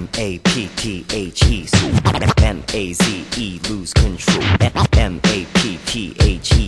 M A P P H E, M A Z E, lose control. M A P P H E,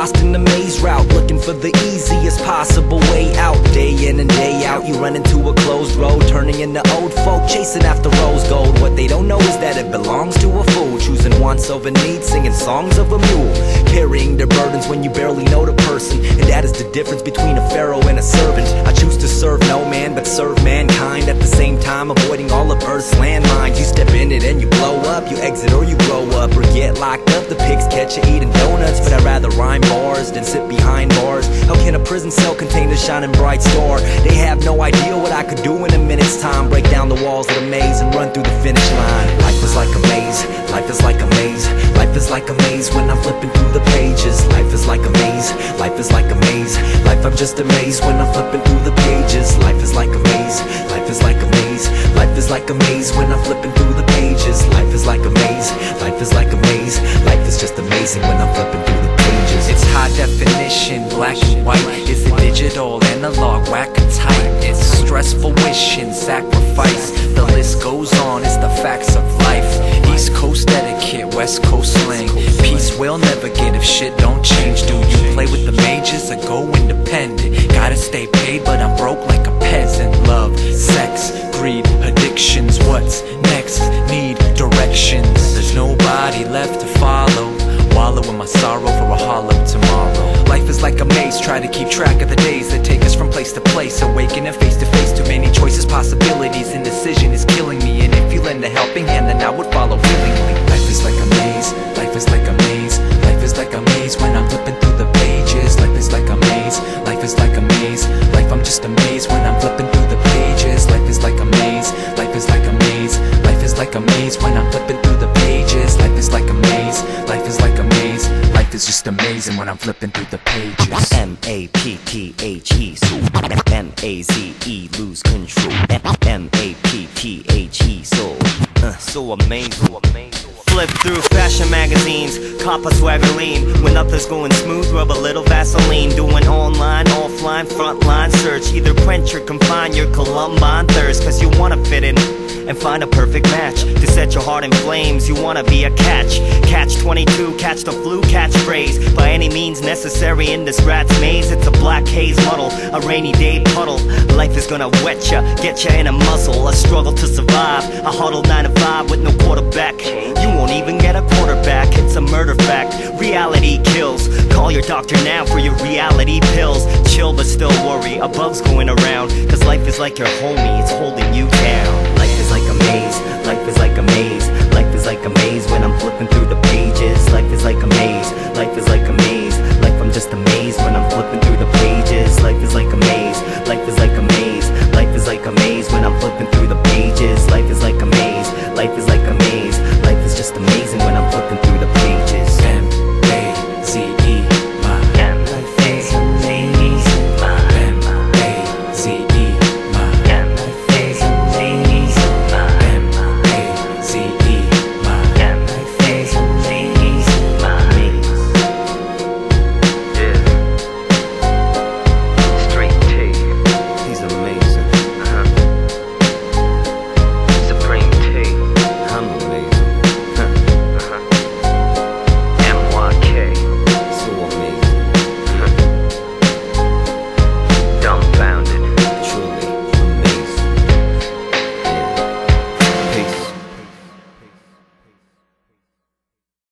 lost in the maze route, looking for the easiest possible way out. Day in and day out, you run into a closed road, turning into old folk, chasing after rose gold. What they don't know is that it belongs to a fool, choosing wants over needs, singing songs of a mule, carrying their burdens when you barely know the person. And that is the difference between a pharaoh and a servant. I choose to serve no man, but serve mankind at the same time, avoiding all of Earth's landmines. You step in it and you blow up, you exit or you grow up, get locked up. The pigs catch you eating donuts, but I'd rather rhyme bars than sit behind bars. How can a prison cell contain a shining bright star? They have no idea what I could do in a minute's time. Break down the walls of the maze and run through the finish line. Life is like a maze, life is like a maze, life is like a maze when I'm flipping through the pages. Life is like a maze, life is like a maze, life I'm just amazed when I'm flipping through the pages. Life is like a maze, life is like a maze, life is like a maze when I'm black and white. Is it digital, analog, whack and tight? It's stressful wishing, sacrifice. The list goes on, it's the facts of life. East Coast etiquette, West Coast slang. Peace we'll never get if shit don't change. Do you play with the majors or go independent? Gotta stay paid, but I'm broke like a peasant. Love, sex, greed, addictions. What's next? Need directions. There's nobody left to follow. Wallow in my sorrow try to keep track of the is just amazing when I'm flipping through the pages. M A P P H E, so M A Z E, lose control. M A P P H E, so uh, so amazing, amazing. Flip through fashion magazines, cop a swagger lean. When nothing's going smooth, rub a little Vaseline. Doing online, offline, frontline search. Either quench or confine your Columbine thirst, cause you wanna fit in and find a perfect match to set your heart in flames. You wanna be a catch, catch 22, catch the flu catchphrase. By any means necessary in this rat's maze, it's a black haze muddle, a rainy day puddle. Life is gonna wet ya, get ya in a muzzle, a struggle to survive. A huddle 9 to 5 with no quarterback. You won't even get a quarterback, it's a murder fact. Reality kills. Call your doctor now for your reality pills. Chill but still worry, a bug's going around. Cause life is like your homie, it's holding you down.